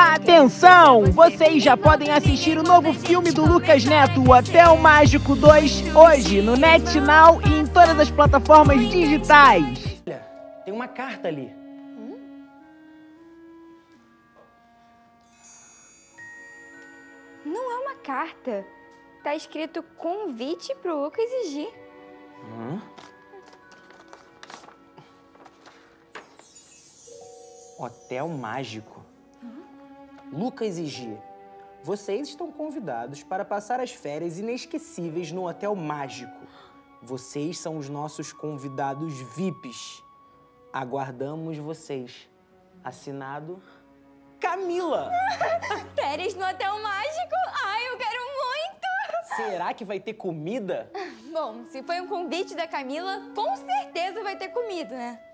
Atenção! Vocês já podem assistir o novo filme do Lucas Neto, o Hotel Mágico 2, hoje no NetNow e em todas as plataformas digitais. Olha, tem uma carta ali. Não é uma carta. Tá escrito convite pro Lucas e Gi. Hotel Mágico. Lucas e Gi, vocês estão convidados para passar as férias inesquecíveis no Hotel Mágico. Vocês são os nossos convidados VIPs. Aguardamos vocês. Assinado Camila. Férias no Hotel Mágico? Ai, eu quero muito! Será que vai ter comida? Bom, se foi um convite da Camila, com certeza vai ter comida, né?